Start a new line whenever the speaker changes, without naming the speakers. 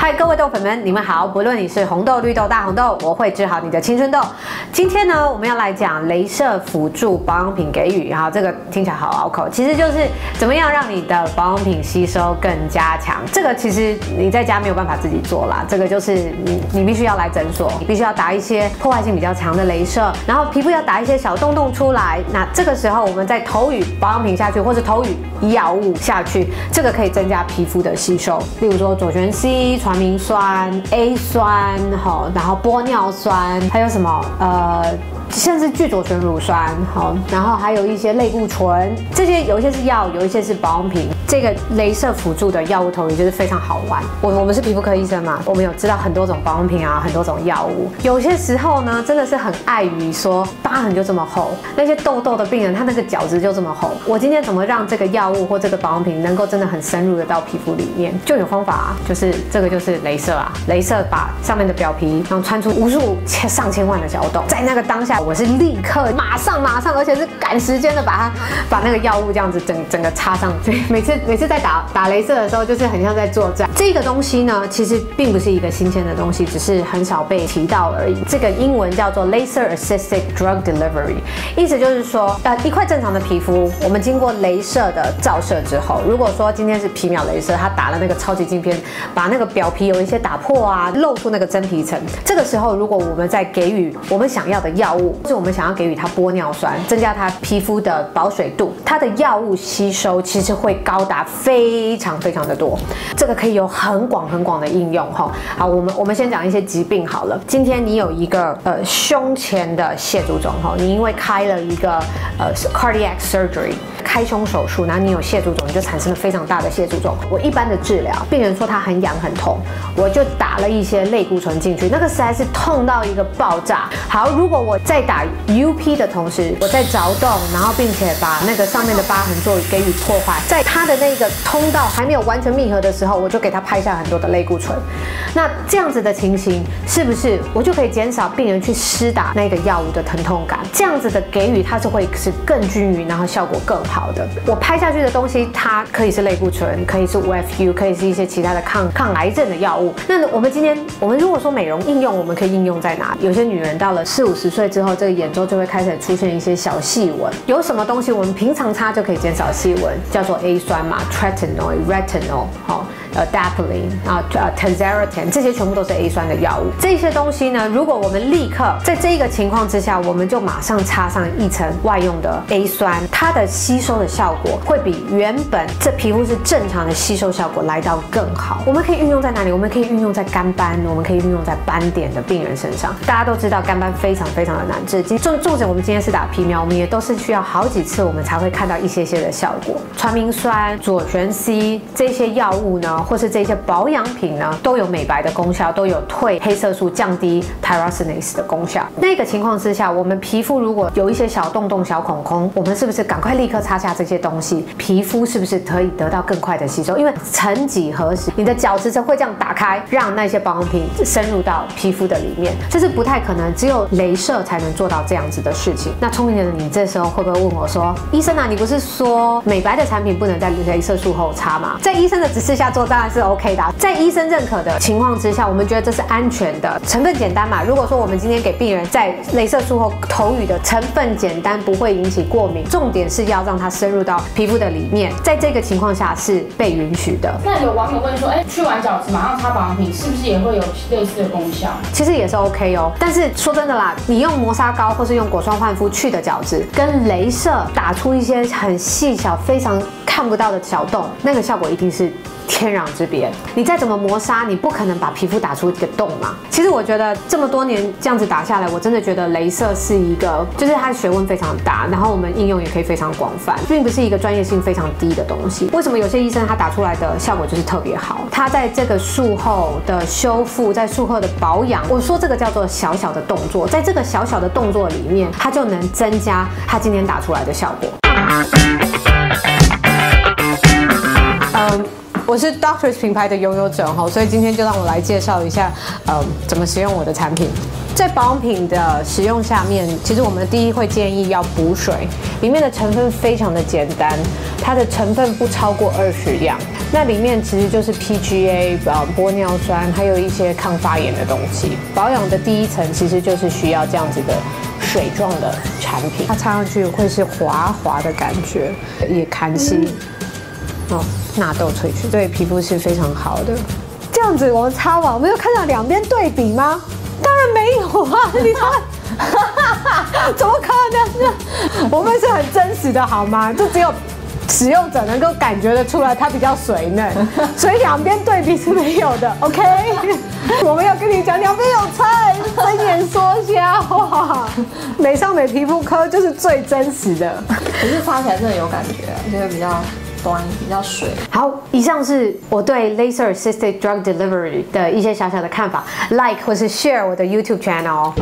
嗨，各位豆粉们，你们好！不论你是红豆、绿豆、大红豆，我会治好你的青春痘。今天呢，我们要来讲镭射辅助保养品给予，然后这个听起来好拗口，其实就是怎么样让你的保养品吸收更加强。这个其实你在家没有办法自己做啦，这个就是你你必须要来诊所，你必须要打一些破坏性比较强的镭射，然后皮肤要打一些小洞洞出来。那这个时候我们再投予保养品下去，或是投予药物下去，这个可以增加皮肤的吸收。例如说左旋 C 传。明酸、A 酸，好，然后玻尿酸，还有什么？呃。甚至聚左旋乳酸，好，然后还有一些类固醇，这些有一些是药，有一些是保养品。这个镭射辅助的药物投影就是非常好玩。我我们是皮肤科医生嘛，我们有知道很多种保养品啊，很多种药物。有些时候呢，真的是很碍于说疤痕就这么厚，那些痘痘的病人他那个角质就这么厚。我今天怎么让这个药物或这个保养品能够真的很深入的到皮肤里面？就有方法，就是这个就就是镭射啊，镭射把上面的表皮然后穿出无数千上千万的小洞，在那个当下。我是立刻马上马上，而且是赶时间的把它把那个药物这样子整整个插上去。每次每次在打打镭射的时候，就是很像在作战。这个东西呢，其实并不是一个新鲜的东西，只是很少被提到而已。这个英文叫做 Laser Assisted Drug Delivery，意思就是说，呃，一块正常的皮肤，我们经过镭射的照射之后，如果说今天是皮秒镭射，它打了那个超级镜片，把那个表表皮有一些打破啊，露出那个真皮层，这个时候如果我们在给予我们想要的药物。就是我们想要给予它玻尿酸，增加它皮肤的保水度，它的药物吸收其实会高达非常非常的多，这个可以有很广很广的应用哈。好，我们我们先讲一些疾病好了。今天你有一个呃胸前的血足肿哈，你因为开了一个呃 cardiac surgery。开胸手术，然后你有蟹足肿，你就产生了非常大的蟹足肿。我一般的治疗，病人说他很痒很痛，我就打了一些类固醇进去，那个实在是痛到一个爆炸。好，如果我在打 UP 的同时，我在凿洞，然后并且把那个上面的疤痕做给予破坏，在他的那个通道还没有完全密合的时候，我就给他拍下很多的类固醇。那这样子的情形，是不是我就可以减少病人去施打那个药物的疼痛感？这样子的给予，它是会是更均匀，然后效果更好。我拍下去的东西，它可以是类固醇，可以是 UFU，可以是一些其他的抗抗癌症的药物。那我们今天，我们如果说美容应用，我们可以应用在哪？有些女人到了四五十岁之后，这个眼周就会开始出现一些小细纹。有什么东西我们平常擦就可以减少细纹？叫做 A 酸嘛，tretinoin、retinol，好。呃，daplin 啊，呃 t a z e r a t a n 这些全部都是 A 酸的药物。这些东西呢，如果我们立刻在这个情况之下，我们就马上插上一层外用的 A 酸，它的吸收的效果会比原本这皮肤是正常的吸收效果来到更好。我们可以运用在哪里？我们可以运用在干斑，我们可以运用在斑点的病人身上。大家都知道干斑非常非常的难治，今重重点我们今天是打皮秒，我们也都是需要好几次我们才会看到一些些的效果。传明酸、左旋 C 这些药物呢？或是这些保养品呢，都有美白的功效，都有退黑色素、降低 tyrosinase 的功效。那个情况之下，我们皮肤如果有一些小洞洞、小孔孔，我们是不是赶快立刻擦下这些东西？皮肤是不是可以得到更快的吸收？因为曾几何时，你的角质层会这样打开，让那些保养品深入到皮肤的里面，这是不太可能，只有镭射才能做到这样子的事情。那聪明的你，这时候会不会问我说：“医生啊，你不是说美白的产品不能在镭射术后擦吗？在医生的指示下做。”当然是 OK 的，在医生认可的情况之下，我们觉得这是安全的，成分简单嘛。如果说我们今天给病人在镭射术后投予的成分简单，不会引起过敏，重点是要让它深入到皮肤的里面，在这个情况下是被允许的。
那有网友问说，哎，去完角质马上擦保养品，是不是也会有类似的功效？
其实也是 OK 哦，但是说真的啦，你用磨砂膏或是用果霜焕肤去的角质，跟镭射打出一些很细小、非常看不到的小洞，那个效果一定是。天壤之别，你再怎么磨砂，你不可能把皮肤打出一个洞嘛。其实我觉得这么多年这样子打下来，我真的觉得镭射是一个，就是它的学问非常大，然后我们应用也可以非常广泛，并不是一个专业性非常低的东西。为什么有些医生他打出来的效果就是特别好？他在这个术后的修复，在术后的保养，我说这个叫做小小的动作，在这个小小的动作里面，它就能增加他今天打出来的效果。嗯。我是 Doctors 品牌的拥有者哈，所以今天就让我来介绍一下，呃，怎么使用我的产品。在保养品的使用下面，其实我们第一会建议要补水，里面的成分非常的简单，它的成分不超过二十样。那里面其实就是 PGA 呃玻尿酸，还有一些抗发炎的东西。保养的第一层其实就是需要这样子的水状的产品，它擦上去会是滑滑的感觉，也看稀。哦，纳豆萃取对皮肤是非常好的。这样子我们擦完，我们有看到两边对比吗？当然没有啊！你看，怎么可能呢？我们是很真实的好吗？就只有使用者能够感觉得出来，它比较水嫩，所以两边对比是没有的。OK，我们要跟你讲，两边有差，睁眼说瞎话。美少美皮肤科就是最真实的。
可是擦起来真的有感觉，就是比较端比较水。
好，以上是我对 laser assisted drug delivery 的一些小小的看法，like 或是 share 我的 YouTube channel。